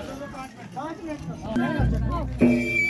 पाँच मिनट